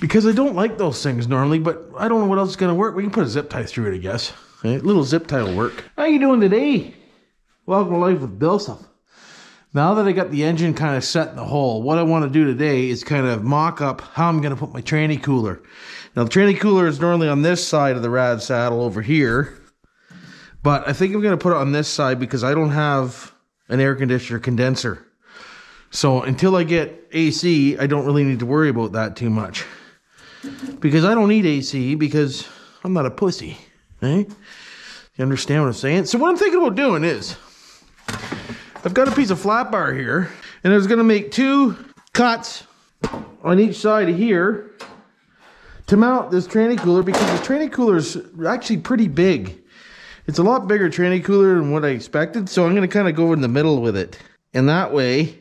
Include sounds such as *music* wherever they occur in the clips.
because I don't like those things normally, but I don't know what else is going to work. We can put a zip tie through it, I guess. A little zip tie will work. How you doing today? Welcome to Life with Bill Siff. Now that I got the engine kind of set in the hole, what I want to do today is kind of mock up how I'm going to put my tranny cooler. Now the tranny cooler is normally on this side of the rad saddle over here, but I think I'm going to put it on this side because I don't have an air conditioner condenser. So until I get AC, I don't really need to worry about that too much. Because I don't need AC because I'm not a pussy. Eh? You understand what I'm saying? So what I'm thinking about doing is I've got a piece of flat bar here, and I was gonna make two cuts on each side of here to mount this tranny cooler because the tranny cooler is actually pretty big. It's a lot bigger tranny cooler than what I expected, so I'm gonna kind of go in the middle with it. And that way,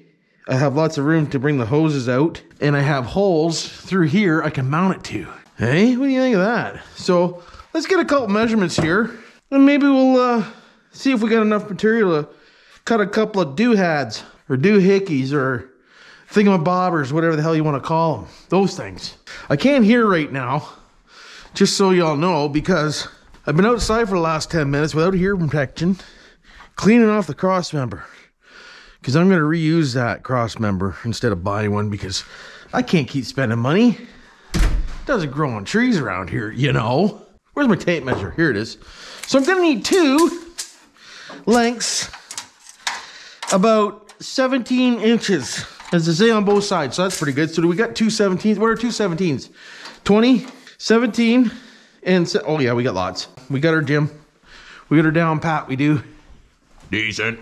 I have lots of room to bring the hoses out, and I have holes through here I can mount it to. Hey, what do you think of that? So let's get a couple measurements here, and maybe we'll uh, see if we got enough material to cut a couple of doohads or doohickeys or thingamabobbers, whatever the hell you want to call them. Those things. I can't hear right now, just so y'all know, because I've been outside for the last 10 minutes without ear protection, cleaning off the cross member. Because I'm going to reuse that cross member instead of buying one because I can't keep spending money. It doesn't grow on trees around here, you know. Where's my tape measure? Here it is. So I'm going to need two lengths about 17 inches, as I say on both sides. So that's pretty good. So do we got two 17s? What are two 17s? 20, 17, and se- oh yeah, we got lots. We got our gym. We got her down pat. We do. Decent.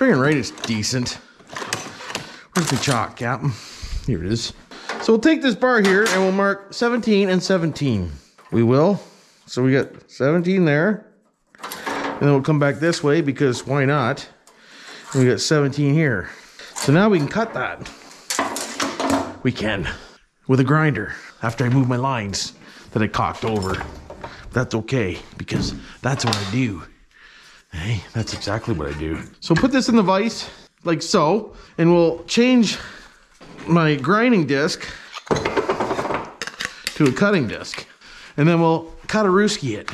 Friggin' right, it's decent. Where's the chalk, Captain? Here it is. So we'll take this bar here and we'll mark 17 and 17. We will. So we got 17 there. And then we'll come back this way because why not? We got 17 here. So now we can cut that. We can. With a grinder after I move my lines that I cocked over. That's okay because that's what I do. Hey, that's exactly what I do. So put this in the vise like so, and we'll change my grinding disc to a cutting disc. And then we'll rooski it.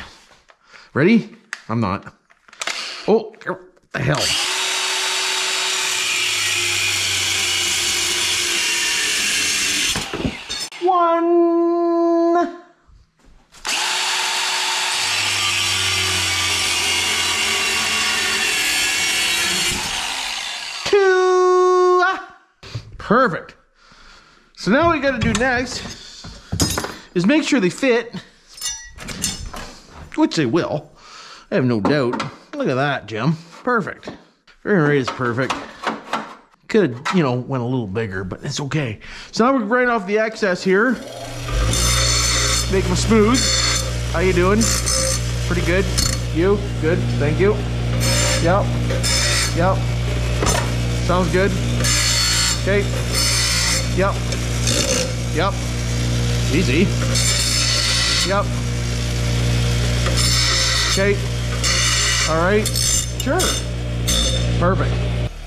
Ready? I'm not. Oh, what the hell. One. Two. Perfect. So now what we gotta do next is make sure they fit, which they will. I have no doubt. Look at that, Jim. Perfect. Very right is perfect. Could have, you know, went a little bigger, but it's okay. So now we're grind off the excess here. Make them smooth. How you doing? Pretty good. You? Good. Thank you. Yep. Yep. Sounds good. Okay. Yep. Yep. Easy. Yep. Okay. All right. Sure. Perfect.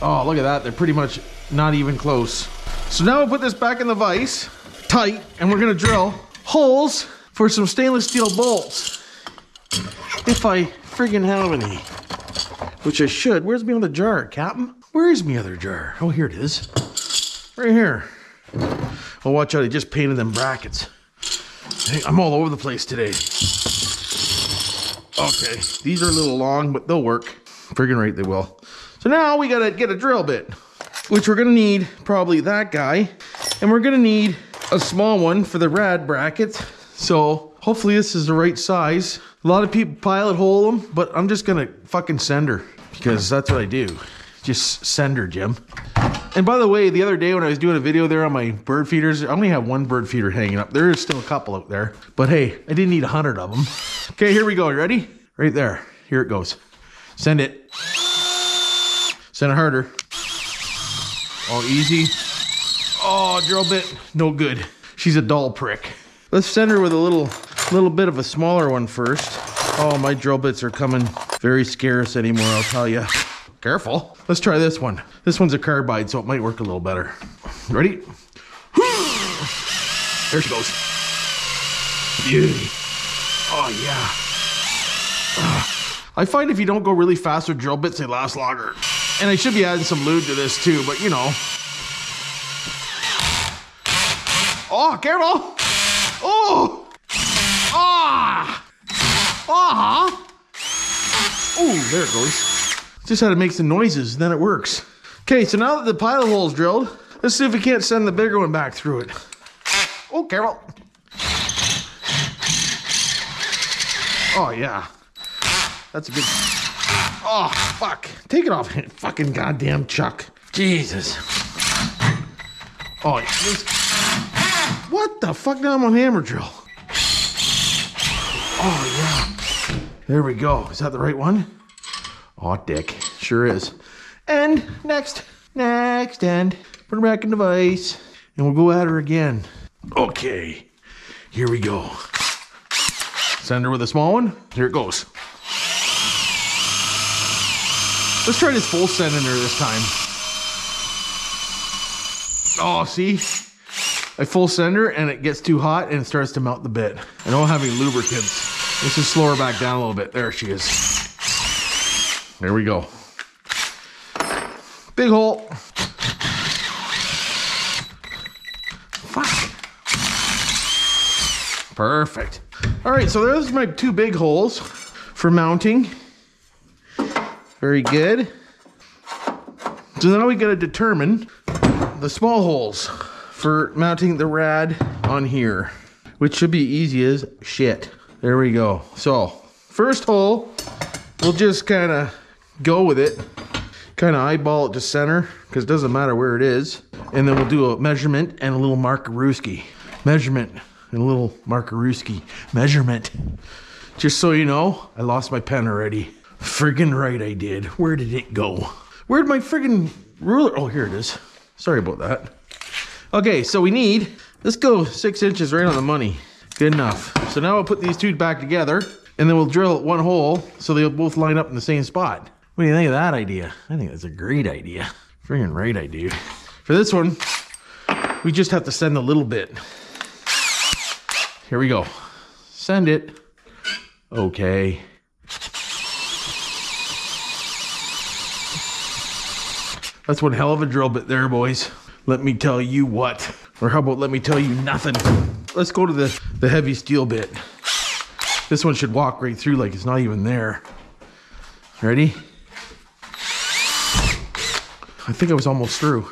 Oh, look at that. They're pretty much not even close. So now we'll put this back in the vise, tight, and we're gonna drill holes for some stainless steel bolts. If I friggin' have any. Which I should. Where's my other jar, Captain? Where is my other jar? Oh, here it is. Right here. Oh, watch out. I just painted them brackets. Hey, I'm all over the place today. Okay, these are a little long, but they'll work. Friggin' right, they will. So now we gotta get a drill bit, which we're gonna need probably that guy, and we're gonna need a small one for the rad brackets. So hopefully this is the right size. A lot of people pilot hole them, but I'm just gonna fucking send her because that's what I do. Just send her, Jim. And by the way, the other day when I was doing a video there on my bird feeders, I only have one bird feeder hanging up. There is still a couple out there, but hey, I didn't need a hundred of them. Okay, here we go. You ready? Right there. Here it goes. Send it. Send it harder. Oh, easy. Oh, drill bit. No good. She's a dull prick. Let's send her with a little, little bit of a smaller one first. Oh, my drill bits are coming very scarce anymore, I'll tell you. Careful. Let's try this one. This one's a carbide, so it might work a little better. Ready? There she goes. Beauty. Oh, yeah. I find if you don't go really fast with drill bits, they last longer. And I should be adding some lube to this too, but you know. Oh, careful! Oh! Ah! Ah! Oh, there it goes. Just had to make some noises, then it works. Okay, so now that the pilot hole's drilled, let's see if we can't send the bigger one back through it. Oh, careful. Oh, yeah. That's a good. Oh, fuck. Take it off, *laughs* fucking goddamn Chuck. Jesus. Oh, this... what the fuck? Now I'm on hammer drill. Oh, yeah. There we go. Is that the right one? Oh, dick. Sure is. And next, next, and put her back in the vise. And we'll go at her again. Okay. Here we go. Send her with a small one. Here it goes. Let's try this full sending her this time. Oh, see? I full send her and it gets too hot and it starts to melt the bit. I don't have any lubricants. Let's just slow her back down a little bit. There she is. There we go. Big hole. Fuck. Perfect. All right, so those are my two big holes for mounting. Very good. So now we gotta determine the small holes for mounting the rad on here, which should be easy as shit. There we go. So first hole, we'll just kind of go with it, kind of eyeball it to center, because it doesn't matter where it is. And then we'll do a measurement and a little Markaruski. Measurement and a little Markaruski. Measurement. Just so you know, I lost my pen already. Friggin' right I did. Where did it go? Where'd my friggin' ruler? Oh, here it is. Sorry about that. Okay, so we need, let's go six inches right on the money. Good enough. So now I'll put these two back together and then we'll drill one hole so they'll both line up in the same spot. What do you think of that idea? I think that's a great idea. Friggin' right I do. For this one, we just have to send a little bit. Here we go. Send it. Okay. That's one hell of a drill bit there, boys. Let me tell you what. Or how about let me tell you nothing. Let's go to the, the heavy steel bit. This one should walk right through like it's not even there. Ready? I think I was almost through.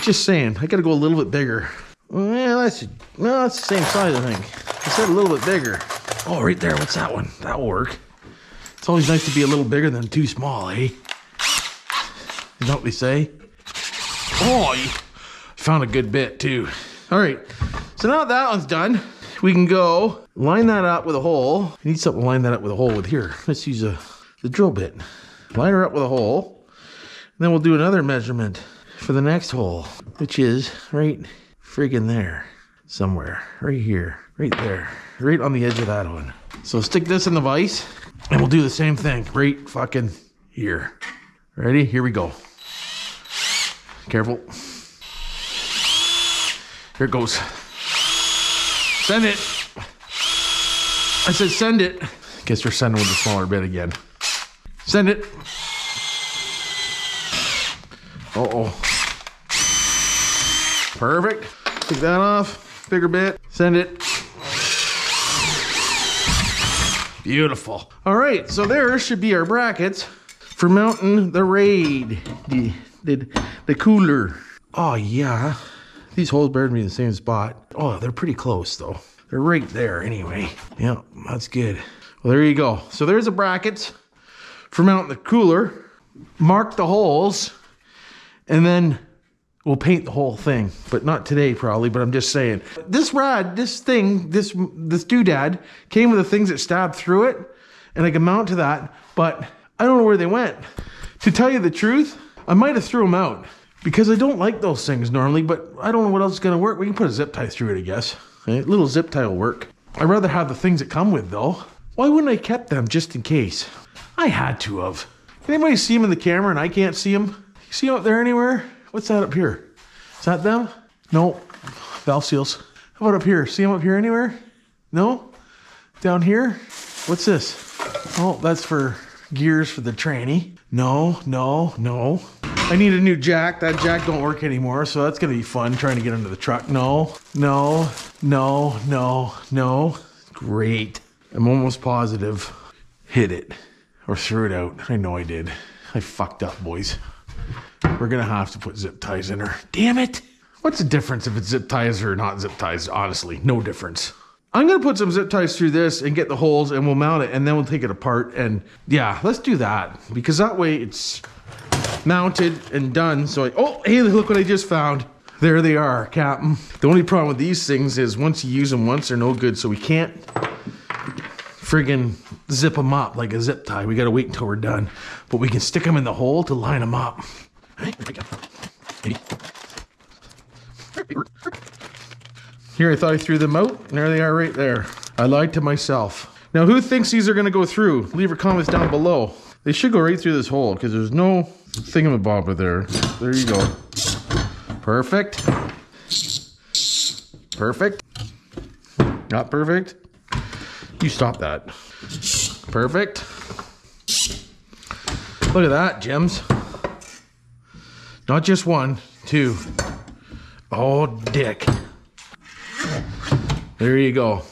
Just saying, I gotta go a little bit bigger. Well, that's, well, that's the same size, I think. I said a little bit bigger. Oh, right there, what's that one? That'll work. It's always nice to be a little bigger than too small, eh? You know what we say? Oh, you found a good bit too. All right, so now that one's done, we can go line that up with a hole. I need something to line that up with a hole with here. Let's use a the drill bit. Line her up with a hole. Then we'll do another measurement for the next hole, which is right friggin' there somewhere. Right here, right there, right on the edge of that one. So stick this in the vise and we'll do the same thing right fucking here. Ready? Here we go. Careful. Here it goes. Send it. I said send it. Guess we're sending with the smaller bit again. Send it. Uh oh. Perfect. Take that off. Bigger bit. Send it. Beautiful. All right, so there should be our brackets for mounting the raid. The the, the cooler. Oh, yeah. These holes better be in the same spot. Oh, they're pretty close, though. They're right there anyway. Yeah, that's good. Well, there you go. So there's the brackets for mounting the cooler. Mark the holes, and then we'll paint the whole thing. But not today, probably, but I'm just saying. This rod, this thing, this, this doodad came with the things that stabbed through it, and I can mount to that, but I don't know where they went. To tell you the truth, I might have threw them out because I don't like those things normally, but I don't know what else is going to work. We can put a zip tie through it, I guess. A little zip tie will work. I'd rather have the things that come with, though. Why wouldn't I kept them just in case? I had to have. Can anybody see them in the camera and I can't see them? You see them up there anywhere? What's that up here? Is that them? No. Valve seals. How about up here? See them up here anywhere? No? Down here? What's this? Oh, that's for gears for the tranny. No, no, no. I need a new jack. That jack don't work anymore, so that's gonna be fun trying to get under the truck. No, no, no, no, no. Great. I'm almost positive. Hit it. Or threw it out. I know I did. I fucked up, boys. We're gonna have to put zip ties in her. Damn it! What's the difference if it's zip ties or not zip ties? Honestly, no difference. I'm gonna put some zip ties through this and get the holes and we'll mount it and then we'll take it apart and yeah, let's do that because that way it's mounted and done. So I, oh, hey, look what I just found. There they are, Captain. The only problem with these things is once you use them once, they're no good. So we can't friggin' zip them up like a zip tie. We gotta wait until we're done. But we can stick them in the hole to line them up. Here, I thought I threw them out, and there they are right there. I lied to myself. Now, who thinks these are gonna go through? Leave your comments down below. They should go right through this hole, because there's no thingamabobber there. There you go. Perfect. Perfect. Not perfect. You stop that. Perfect. Look at that, gems. Not just one, two. Oh, dick. There you go.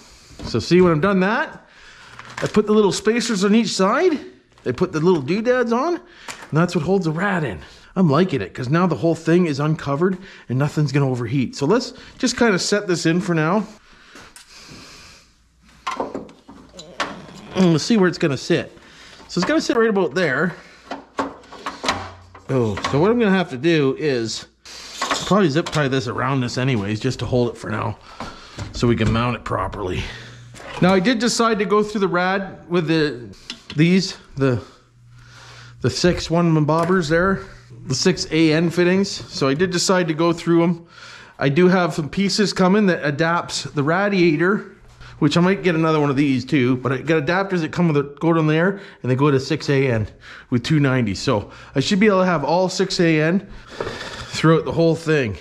So see when I've done that, I put the little spacers on each side. I put the little doodads on, and that's what holds the rat in. I'm liking it because now the whole thing is uncovered and nothing's gonna overheat. So let's just kind of set this in for now. And let's see where it's gonna sit. So it's gonna sit right about there. Oh, so what I'm gonna have to do is probably zip tie this around this anyways, just to hold it for now, so we can mount it properly. Now I did decide to go through the rad with the these the the six one bobbers there, the six AN fittings. So I did decide to go through them. I do have some pieces coming that adapts the radiator which I might get another one of these too, but I got adapters that come with a go down there and they go to 6AN with 290. So I should be able to have all 6AN throughout the whole thing.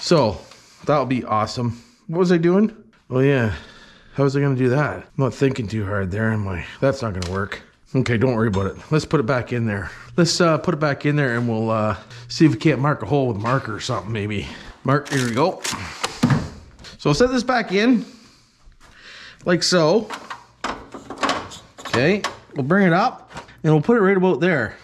So that'll be awesome. What was I doing? Oh yeah, how was I gonna do that? I'm not thinking too hard there, am I? That's not gonna work. Okay, don't worry about it. Let's put it back in there. Let's uh, put it back in there and we'll uh, see if we can't mark a hole with marker or something maybe. Mark, here we go. So I'll set this back in like so. Okay, we'll bring it up and we'll put it right about there.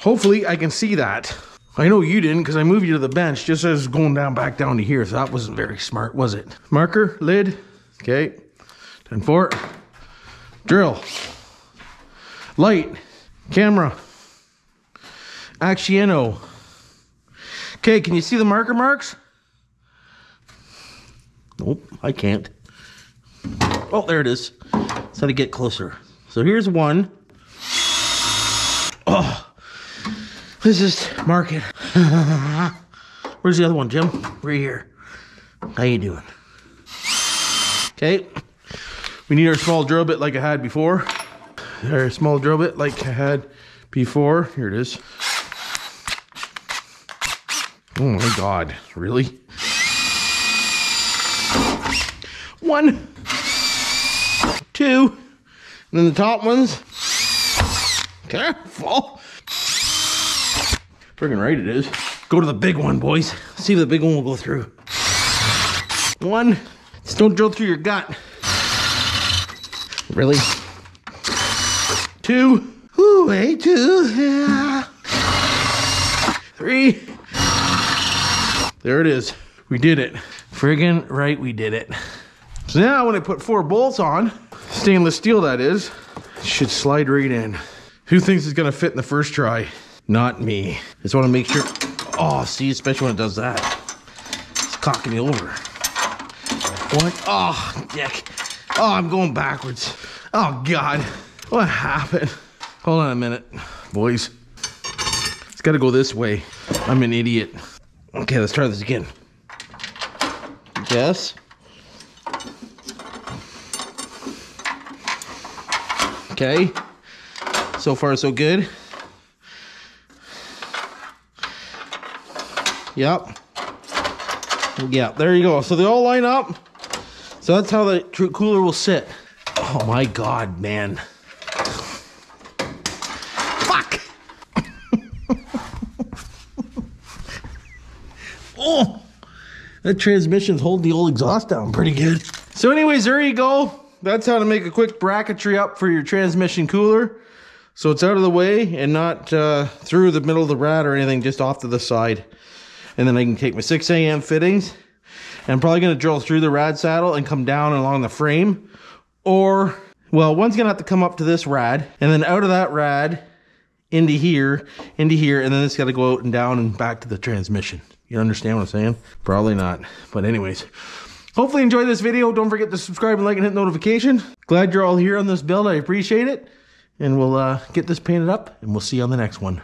Hopefully I can see that. I know you didn't because I moved you to the bench just as going down back down to here. So that wasn't very smart, was it? Marker, lid, okay. 10 4. Drill. Light. Camera. Acciano. Okay, can you see the marker marks? Nope, I can't. Oh, there it is. So to get closer. So here's one. Oh, let's just mark it. *laughs* Where's the other one, Jim? Right here. How you doing? Okay. We need our small drill bit like I had before. Our small drill bit like I had before. Here it is. Oh my God, really? One, two, and then the top ones. Careful. Friggin' right it is. Go to the big one, boys. See if the big one will go through. One. Just don't drill through your gut. Really? Two. Ooh, wait, two. Yeah. Three. There it is. We did it. Friggin' right, we did it. So now when I put four bolts on, stainless steel that is, should slide right in. Who thinks it's gonna fit in the first try? Not me. Just wanna make sure. Oh, see, especially when it does that. It's cocking me over. One, oh, dick. Oh, I'm going backwards. Oh, God. What happened? Hold on a minute, boys. It's gotta go this way. I'm an idiot. Okay, let's try this again. Yes. Okay. So far, so good. Yep. Yeah, there you go. So they all line up. So that's how the cooler will sit. Oh my God, man. Fuck. *laughs* oh, that transmission's holding the old exhaust down pretty good. So anyways, there you go. That's how to make a quick bracketry up for your transmission cooler. So it's out of the way and not uh, through the middle of the rad or anything, just off to the side. And then I can take my 6AN fittings. And I'm probably going to drill through the rad saddle and come down along the frame. Or, well, one's going to have to come up to this rad. And then out of that rad into here, into here. And then it's got to go out and down and back to the transmission. You understand what I'm saying? Probably not. But anyways, hopefully enjoy this video. Don't forget to subscribe and like and hit notification. Glad you're all here on this build. I appreciate it. And we'll uh, get this painted up and we'll see you on the next one.